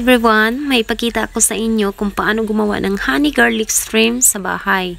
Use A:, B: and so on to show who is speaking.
A: everyone! May ipakita ako sa inyo kung paano gumawa ng honey garlic shrimp sa bahay.